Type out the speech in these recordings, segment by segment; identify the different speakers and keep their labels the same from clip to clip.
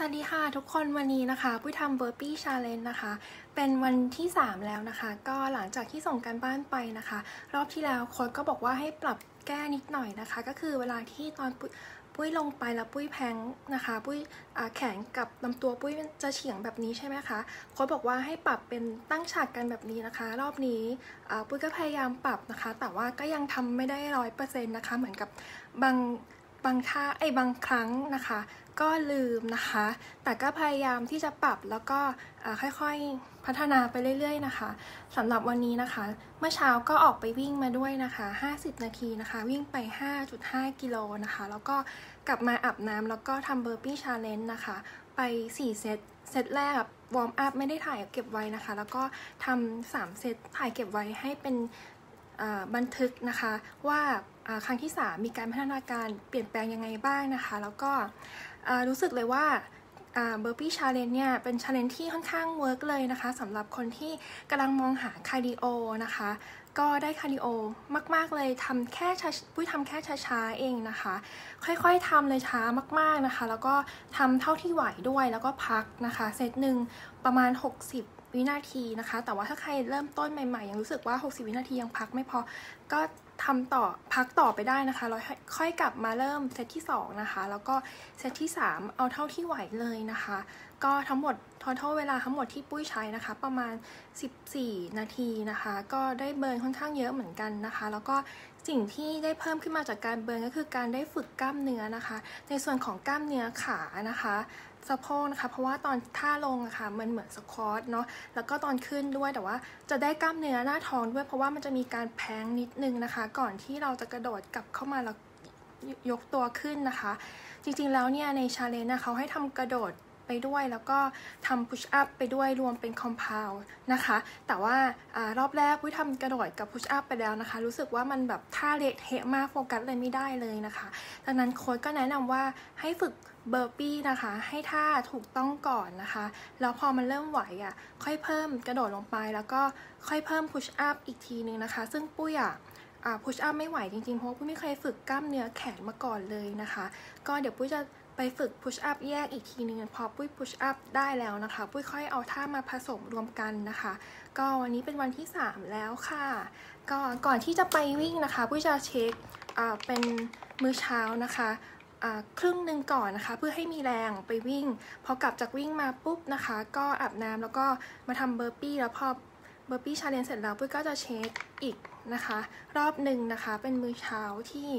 Speaker 1: สวัสดีค่ะทุกคนวันนี้นะคะปุ้ยทำ burpee challenge นะคะ เป็นวันที่ 3 แล้วนะคะ ก็หลังจากที่ส่งการบ้านไปนะคะ รอบที่แล้วโค้ชก็บอกว่าให้ปรับแก้นิดหน่อยนะคะ ก็คือเวลาที่ตอนปุ้ยปุ้ยลงไปแล้วปุ้ย plank นะคะ ปุ้ยแขนกับลำตัวปุ้ยจะเฉียงแบบนี้ใช่ไหมคะโค้ชบอกว่าให้ปรับเป็นตั้งฉากกันแบบนี้นะคะ รอบนี้ปุ้ยก็พยายามปรับนะคะ แต่ว่าก็ยังทำไม่ได้ร้อยเปอร์เซ็นต์นะคะ เหมือนกับบาง บางท่าไอ้บางครั้งนะคะ ก็ลืมนะคะ แต่ก็พยายามที่จะปรับแล้วก็ค่อยๆพัฒนาไปเรื่อย ๆ นะคะสำหรับวันนี้นะคะ เมื่อเช้าก็ออกไปวิ่งมาด้วยนะคะ 50 นาทีนะคะ วิ่งไป 5.5 กิโลนะคะ แล้วก็กลับมาอาบน้ำแล้วก็ทำ burpee challenge นะคะ ไป 4 เซตเซตแรก warm up ไม่ได้ถ่ายเก็บไว้นะคะ แล้วก็ทำ3เซตถ่ายเก็บไว้ให้เป็นบันทึกนะคะว่า ครั้งที่ 3 มีการพัฒนาการเปลี่ยนแปลงยังไงบ้างนะคะ แล้วก็รู้สึกเลยว่า burpee challenge เนี่ยเป็น challenge ที่ค่อนข้าง work เลยนะคะสำหรับคนที่กำลังมองหา cardio นะคะ ก็ได้ cardio มาก ๆ เลยทำแค่ปุ้ยทำแค่ช้าๆเองนะคะ ค่อยๆทำเลยช้ามากๆนะคะ แล้วก็ทำเท่าที่ไหวด้วยแล้วก็พักนะคะ เซตหนึ่งประมาณ 60วินาทีนะคะ แต่ว่าถ้าใครเริ่มต้นใหม่ๆ ยังรู้สึกว่า 60 วินาทียังพักไม่พอ ก็ ทำต่อพักต่อไปได้นะคะแล้วค่อยกลับมาเริ่มเซตที่ 2 นะคะ แล้วก็เซตที่ 3 เอาเท่าที่ไหวเลยนะคะ ก็ทั้งหมด total เวลาทั้งหมดที่ปุ้ยใช้นะคะ ประมาณ 14 นาทีนะคะ ก็ได้ burn ค่อนข้างเยอะเหมือนกันนะคะ แล้วก็สิ่งที่ได้เพิ่มขึ้นมาจากการ burn ก็คือการได้ฝึกกล้ามเนื้อนะคะ ในส่วนของกล้ามเนื้อขานะคะ สะโพกนะคะ เพราะว่าตอนท่าลงอะค่ะมันเหมือน squat เนาะแล้วก็ตอนขึ้นด้วยแต่ว่าจะได้กล้ามเนื้อหน้าท้องด้วย เพราะว่ามันจะมีการ plank นิดนึงนะคะ ก่อนที่เราจะกระโดดกลับเข้ามาแล้วยกตัวขึ้นนะคะ จริงๆแล้วเนี่ยใน challenge นะเขาให้ทำกระโดด ไปด้วย แล้วก็ทำ push up ไปด้วยรวมเป็น complete นะคะ แต่ว่าอารอบแรกปุ้ยทำกระโดดกับ push up ไปแล้วนะคะ รู้สึกว่ามันแบบท่าเละเทะมากโฟกัสเลยไม่ได้เลยนะคะ ดังนั้นโค้ชก็แนะนำว่าให้ฝึกเบอร์ปี้นะคะ ให้ท่าถูกต้องก่อนนะคะ แล้วพอมันเริ่มไหวอะ ค่อยเพิ่มกระโดดลงไป แล้วก็ค่อยเพิ่มพุชอัพอีกทีนึงนะคะ ซึ่งปุ้ยอะพุชอัพไม่ไหวจริงๆ เพราะปุ้ยไม่เคยฝึกกล้ามเนื้อแขนมาก่อนเลยนะคะ ก็เดี๋ยวปุ้ยจะ ไปฝึกพุชอัพแยกอีกทีนึงพอปุ้ยพุชอัพได้แล้วนะคะ ปุ้ยค่อยเอาท่ามาผสมรวมกันนะคะ ก็วันนี้เป็นวันที่ 3 แล้วค่ะ ก็ก่อนที่จะไปวิ่งนะคะ ปุ้ยจะ shake เป็นมื้อเช้านะคะครึ่งหนึ่งก่อนนะคะ เพื่อให้มีแรงไปวิ่ง พอกลับจากวิ่งมาปุ๊บนะคะ ก็อาบน้ำแล้วก็มาทำ burpee แล้วพอ burpee challenge เสร็จแล้วปุ้ยก็จะ shake อีกนะคะ รอบหนึ่งนะคะเป็นมื้อเช้าที่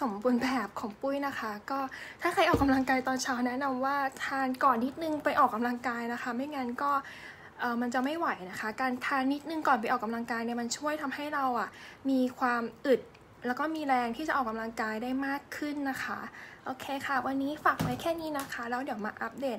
Speaker 1: สมบูรณ์แบบของปุ้ยนะคะ ก็ถ้าใครออกกำลังกายตอนเช้าแนะนำว่าทานก่อนนิดนึงไปออกกำลังกายนะคะ ไม่งั้นก็เออมันจะไม่ไหวนะคะ การทานนิดนึงก่อนไปออกกำลังกายเนี่ยมันช่วยทำให้เราอะมีความอึดแล้วก็มีแรงที่จะออกกำลังกายได้มากขึ้นนะคะ โอเคค่ะ วันนี้ฝากไว้แค่นี้นะคะ แล้วเดี๋ยวมาอัปเดต